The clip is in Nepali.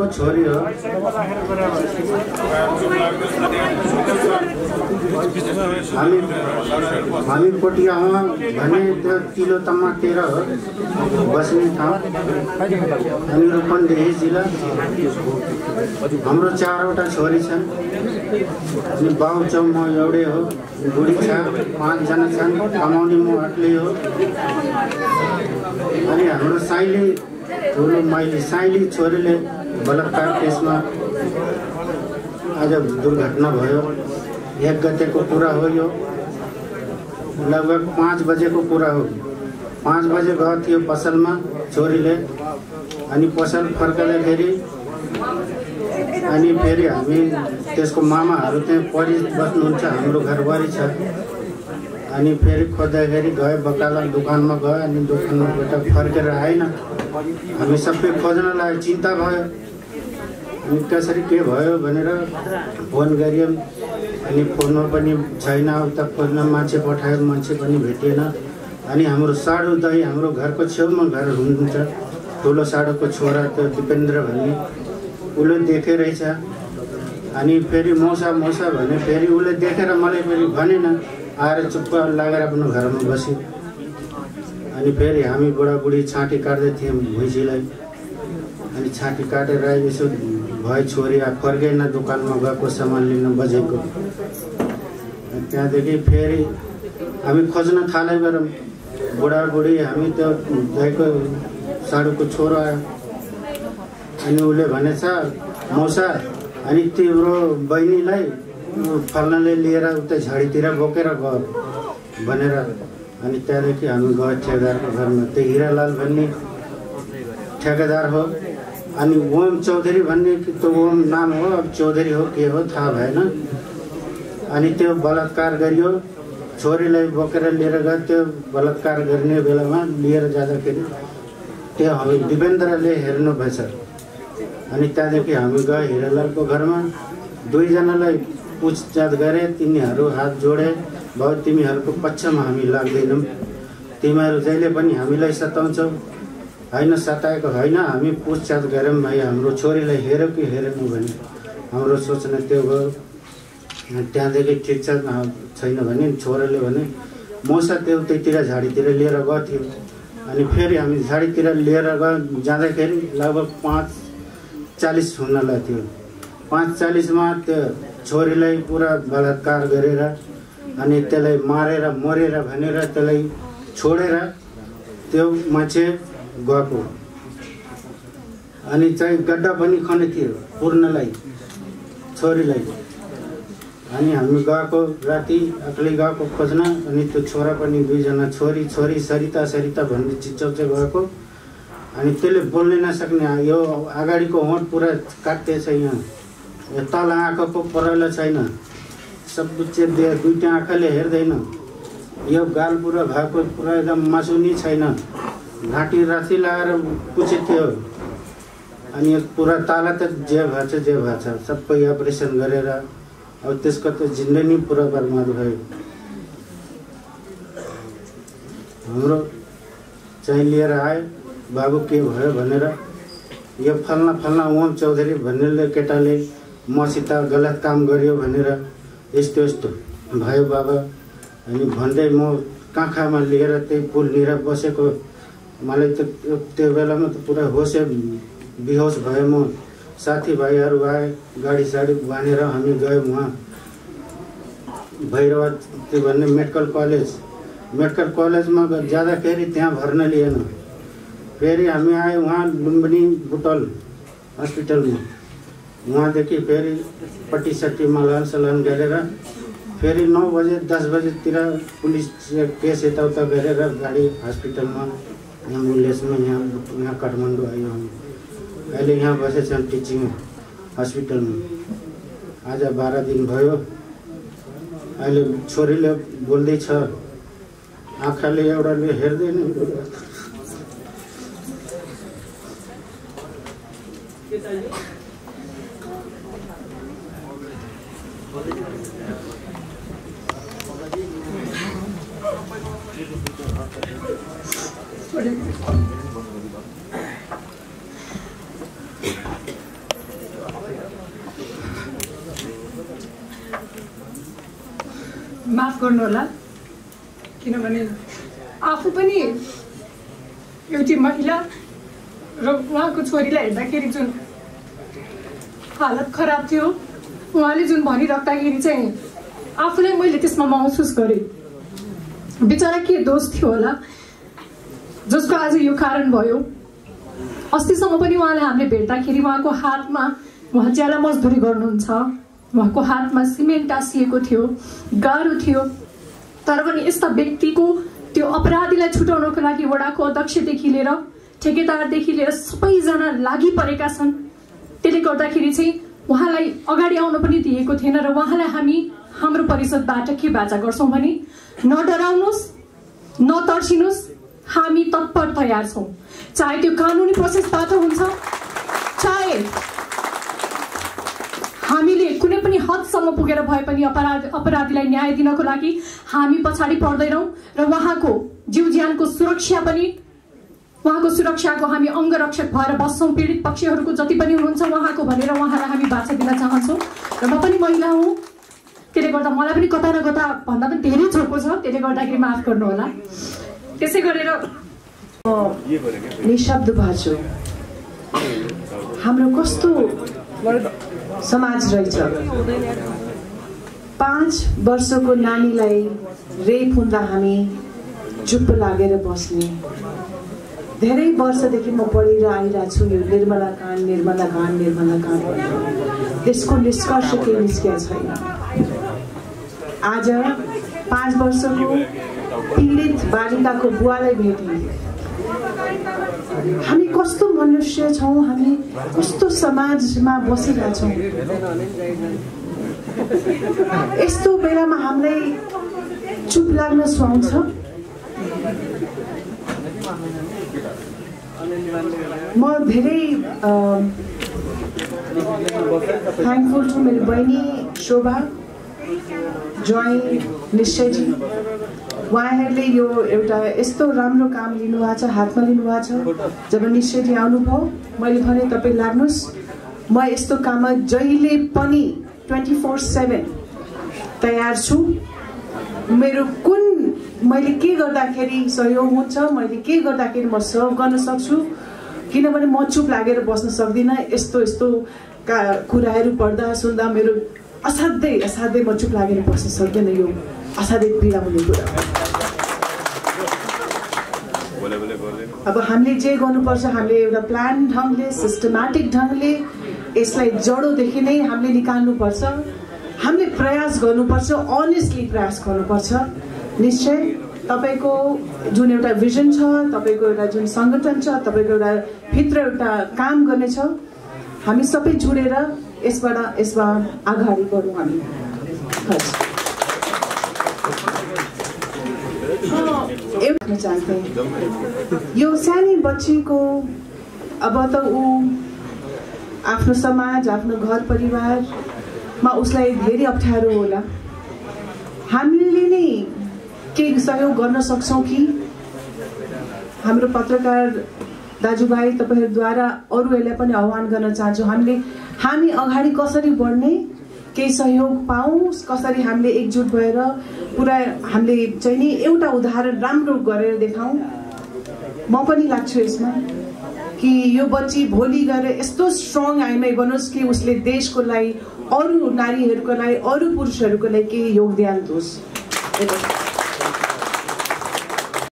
घरको छोरी हो हामी हामी भने त्यो किलो तमाकेर हो बस्ने ठाउँ। अनि रूपन्देही जिल्ला। हाम्रो चारवटा छोरी छन्। अनि बाउ चौ म एउटै हो। बुढी छ पाँचजना छन्। कमाउने म एक्लै हो। अनि हाम्रो साइली ठुलो मैले साइली छोरीले बलात्कार केसमा आज दुर्घटना भयो। एक गतेको कुरा हो यो। लगभग पाँच बजेको कुरा हो। पाँच बजे गएको थियो पसलमा छोरीले अनि पसल फर्कँदाखेरि अनि फेरि हामी त्यसको मामाहरू त्यहाँ परि बस्नुहुन्छ हाम्रो घरबारी छ। अनि फेरि खोज्दाखेरि गयो बकाला दोकानमा गयो। अनि दोकानबाट फर्केर आएन। हामी सबै खोज्न लाग्यो चिन्ता भयो। अनि कसरी के भयो भनेर फोन गऱ्यौँ अनि फोनमा पनि छैन उता खोज्न मान्छे पठायो मान्छे पनि भेटिएन अनि हाम्रो साडु दाई हाम्रो घरको छेउमा घर हुनुहुन्छ। ठुलो साडुको छोरा त्यो दिपेन्द्र भन्ने। उसले देखेरहेछ अनि फेरि मौसा मौसा भने फेरि उसले देखेर मलाई फेरि भनेन। आएर चुप्प लागेर आफ्नो घरमा बस्यो अनि फेरि हामी बुढाबुढी छाँटी काट्दै थियौँ भैँसीलाई अनि छाँटी काटेर यसो भयो छोरी फर्केन दोकानमा गएको सामान लिन बजेको। त्यहाँदेखि फेरि हामी खोज्न थाले गरौँ। बुढाबुढी हामी त्यो गएको साडुको छोरो आयो। अनि उसले भनेछ मौसा अनि तिम्रो बहिनीलाई फल्नाले लिएर उता झडीतिर बोकेर गयो भनेर अनि त्यहाँदेखि हामी गयो ठेकेदारको घरमा। त्यो हिरालाल भन्ने ठेकेदार हो। अनि ओम चौधरी भन्ने त्यो ओम नाम हो अब चौधरी हो के हो थाहा भएन। अनि त्यो बलात्कार गरियो। छोरीलाई बोकेर लिएर गयो त्यो बलात्कार गर्ने बेलामा लिएर जाँदाखेरि त्यो हामी दिपेन्द्रले हेर्नु भएछ। अनि त्यहाँदेखि हामी गयो हिरालालको घरमा। दुईजनालाई पुछजाछ गरे तिनीहरू हात जोडे भयो तिमीहरूको पक्षमा हामी लाग्दैनौँ। तिमीहरू जहिले पनि हामीलाई सताउँछौ। होइन सताएको होइन हामी पुछताछ गऱ्यौँ भाइ हाम्रो छोरीलाई हेऱ्यो कि हेरेनौँ भने? हाम्रो सोच्न त्यो भयो। त्यहाँदेखि ठिक छ छैन भने छोराले भने मौसा त्यो त्यतिर झाडीतिर लिएर गएको थियो। अनि फेरि हामी झाडीतिर लिएर गयो जाँदाखेरि लगभग पाँच चालिस हुनलाई थियो। पाँच चालिसमा त्यो छोरीलाई पुरा बलात्कार गरेर अनि त्यसलाई मारेर मरेर भनेर त्यसलाई छोडेर त्यो मान्छे गएको। अनि चाहिँ गड्डा पनि खने थियो पूर्णलाई छोरीलाई। अनि हामी गएको राति एक्लै गएको खोज्न अनि त्यो छोरा पनि दुईजना छोरी छोरी सरिता सरिता भन्ने चिच्याउँछ गएको। अनि त्यसले बोल्नै नसक्ने यो अगाडिको होट पुरा काटिएछ यहाँ। यो तल आँखाको परालो छैन। सब चेप्दे दुइटा आँखाले हेर्दैन। यो गाल पुरा भएको पुरा एकदम मासुनी छैन। घाँटी राति लगाएर पुछेको थियो अनि पुरा ताला त जे भएछ जे भएछ सबै अपरेसन गरेर अब त्यसको त जिन्दगी पुरा बर्बाद भयो। हाम्रो चाहिँ लिएर आयो बाबु के भयो? भनेर। यो फल्ना फल्ना ओम चौधरी भन्नेले केटाले मसित गलत काम गर्यो भनेर। यस्तो यस्तो। भयो बाबा। अनि भन्दै म काँखामा लिएर त्यही पुलनिर बसेको मलाई त त्यो बेलामा त पुरा होसै बेहोस म साथीभाइहरू आए गाडी साडी बाँधेर हामी गयौँ उहाँ भैरव त्यो भन्ने मेडिकल कलेज। मेडिकल कलेजमा जाँदाखेरि त्यहाँ भर्ना लिएन। फेरि हामी आयौँ उहाँ लुम्बिनी बुटल हस्पिटलमा। फेरि पट्टी सट्टीमा लान सलान गरेर फेरि नौ बजे, दस बजेतिर पुलिस केस गरेर गाडी हस्पिटलमा एम्बुलेन्समा यहाँ यहाँ काठमाडौँ आयो हामी। अहिले यहाँ बसेछन् टिचिङ हस्पिटलमा आज बाह्र दिन भयो। अहिले छोरीले बोल्दैछ आँखाले एउटाले हेर्दैन। माफ गर्नु होला किनभने आफू पनि एउटी महिला र उहाँको छोरीलाई हेर्दाखेरि जुन हालत खराब थियो उहाँले जुन भनिराख्दाखेरि चाहिँ आफूलाई मैले त्यसमा महसुस गरेँ। बिचरा के दोष थियो होला? जसको आज यो कारण भयो अस्तिसम्म पनि उहाँलाई हामीले भेट्दाखेरि उहाँको हातमा उहाँ ज्याला मजदुरी गर्नुहुन्छ। उहाँको हातमा सिमेन्ट टाँसिएको थियो गाह्रो थियो। तर पनि यस्ता व्यक्तिको त्यो अपराधीलाई छुटाउनको लागि वडाको अध्यक्षदेखि लिएर ठेकेदारदेखि लिएर सबैजना लागि परेका छन्। त्यसले गर्दाखेरि चाहिँ उहाँलाई अगाडि आउन पनि दिएको थिएन र उहाँलाई हामी हाम्रो परिषदबाट के बाचा गर्छौँ भने न डराउनुहोस् न तर्सिनुहोस् हामी तत्पर तयार छौँ। चाहे त्यो कानुनी प्रोसेसबाट हुन्छ चाहे हामीले कुनै पनि हदसम्म पुगेर भए पनि अपराध अपराधीलाई न्याय दिनको लागि हामी पछाडि पर्दैनौँ र उहाँको जीव ज्यानको सुरक्षा पनि उहाँको सुरक्षाको हामी अङ्गरक्षक भएर बस्छौँ। पीडित पक्षहरूको जति पनि हुनुहुन्छ उहाँको भनेर उहाँलाई हामी बाचा दिन चाहन्छौँ। र म पनि महिला हुँ। त्यसले गर्दा मलाई पनि कता न कता भन्दा पनि धेरै छोको छ। त्यसले गर्दाखेरि माफ गर्नुहोला। त्यसै गरेर निशब्द भएको हाम्रो कस्तो समाज रहेछ? पाँच वर्षको नानीलाई रेप हुँदा हामी चुप्प लागेर बस्ने। धेरै वर्षदेखि म पढेर आइरहेको छु यो निर्मला काण्ड निर्मला काण्ड निर्मला काण्ड त्यसको निष्कर्ष केही निस्किया छैन। आज पाँच वर्षको पीडित बालिकाको बुवालाई भेटेँ। हामी कस्तो मनुष्य छौँ हामी कस्तो समाजमा बसिरहेछौँ यस्तो बेलामा हामीलाई चुप लाग्न सुहाउँछ। म धेरै थ्याङ्कफुल छु मेरो बहिनी शोभा जोइ निश्चयजी। उहाँहरूले यो एउटा यस्तो राम्रो काम लिनुभएको छ हातमा लिनुभएको छ। जब निश्चयजी आउनुभयो मैले भने तपाईँ लाग्नुहोस् म यस्तो काममा जहिले पनि ट्वेन्टी फोर सेभेन तयार छु। मेरो कुन मैले के गर्दाखेरि सहयोग हुन्छ मैले के गर्दाखेरि म सहयोग गर्न सक्छु किनभने म चुप लागेर बस्न सक्दिनँ। यस्तो यस्तो का कुराहरू पढ्दा सुन्दा मेरो असाध्यै असाध्यै म चुप लागेर बस्न सक्दैन यो असाध्यै पीडा हुने कुरा अब हामीले जे गर्नुपर्छ हामीले एउटा प्लान ढङ्गले सिस्टमेटिक ढङ्गले यसलाई जडोदेखि नै हामीले निकाल्नुपर्छ। हामीले प्रयास गर्नुपर्छ अनेस्टली प्रयास गर्नुपर्छ। निश्चय तपाईँको जुन एउटा भिजन छ तपाईँको एउटा जुन सङ्गठन छ तपाईँको एउटा भित्र एउटा काम गर्ने छ हामी सबै जोडेर यसबाट यसमा अगाडि बढौँ हामी। यो सानै बच्चीको अब त ऊ आफ्नो समाज आफ्नो घर परिवारमा उसलाई धेरै अप्ठ्यारो होला। हामीले नै केही सहयोग गर्न सक्छौँ कि? हाम्रो पत्रकार दाजुभाइ तपाईँहरूद्वारा अरूहरूलाई पनि आह्वान गर्न चाहन्छु। हामीले हामी अगाडि कसरी बढ्ने? केही सहयोग पाऊँ कसरी हामीले एकजुट भएर पुरा हामीले चाहिँ नि एउटा उदाहरण राम्रो गरेर देखाउँ। म पनि लाग्छु यसमा कि यो बच्ची भोलि गएर यस्तो स्ट्रङ आइमै बनोस् कि उसले देशको लागि अरू नारीहरूको लागि अरू पुरुषहरूको लागि केही योगदान